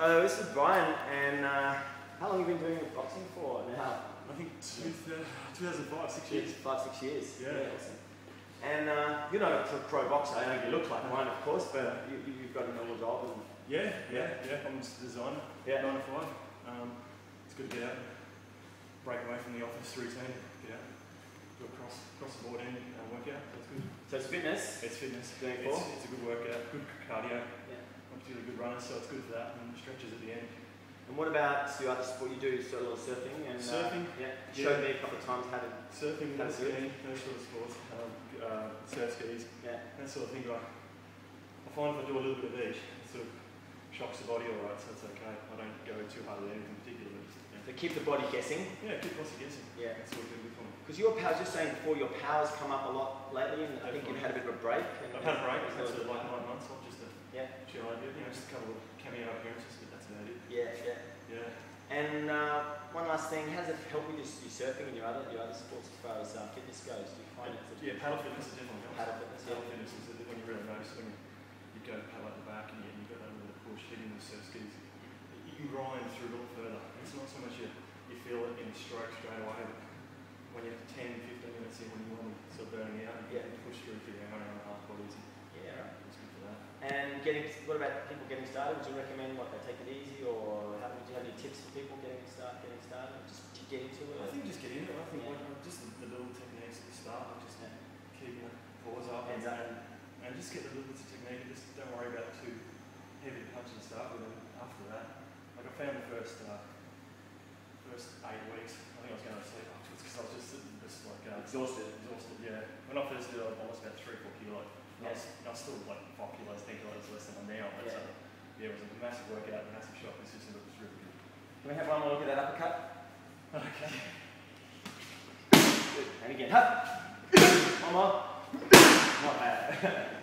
So this is Bryan, and uh, how long have you been doing boxing for now? I think two, uh, 2005, six years. Five, six years. Yeah. awesome. And uh, you're not a pro boxer. I know you look like one, of course, but you, you've got a normal job. And, Yeah, yeah, yeah. I'm just a designer. Yeah. Nine to five. Um, it's good to get out break away from the office routine. Get out, do a cross, cross the board in uh, workout. That's good. so it's fitness. It's fitness. Doing It's, it's a good workout. Good cardio. Yeah. I'm particularly good runner, so it's good for that. And stretches at the end. And what about your other sport? You do sort of a lot of surfing and Surfing? Uh, yeah. Yeah. Showed me a couple of times how to. Surfing, That's good. skiing, those sort of sports. Um, uh, surf skis, Yeah. that sort of thing. I, I find if I do a little bit of each, sort of shocks the body all right, so it's okay. I don't go too hard at anything particular. But just, yeah. To keep the body guessing. Yeah, keep cross guessing. Yeah. That's what good for me. Because your powers, just saying before, your powers come up a lot lately, and I think you've had a bit of a break. I've had a break, so- that's like nine months off, just a Yeah. chill idea. You know, just a couple of cameo appearances, but that's about it. Yeah, yeah. Yeah. And uh, one last thing, how does it help with your, your surfing and your other your other sports as far as uh, fitness goes? Do you find it? Yeah, paddle fitness is definitely helps. Paddle fitness, Paddle yeah. fitness is when you really notice when you, you go paddle at the back and you, you've got that little push hitting the surf skis. You can grind through a lot further. It's not so much you, you feel it in a stroke straight away, but when you're 10, 15 minutes in, when you want to sort of burning out, you Yeah. can push through for your hour, and a half bodies. Yeah, right. It's good for that. And getting, what about people getting started? Would you recommend what they take it easy, or how, would you have any tips for people getting start, getting started, just to get into it? I think just get into it. I think Yeah. like, just the, the little techniques at the start, like just Yeah. keeping the paws up and, and, and just get the little bits of technique and just don't worry about too heavy to punch and start with. And after that, like I found the first uh, first eight weeks, I think I was going to sleep afterwards because I was just sitting, just like uh, Exhausted. Exhausted, yeah. When I first did it, I lost about three, four kilos. And I, was, I was still like five kilos, ten kilos less than I'm now. But Yeah. so, yeah, it was a massive workout, a massive shock. Just it was really good. Can we have one more look at that uppercut? Okay. Good. And again, hup. One more. Not bad.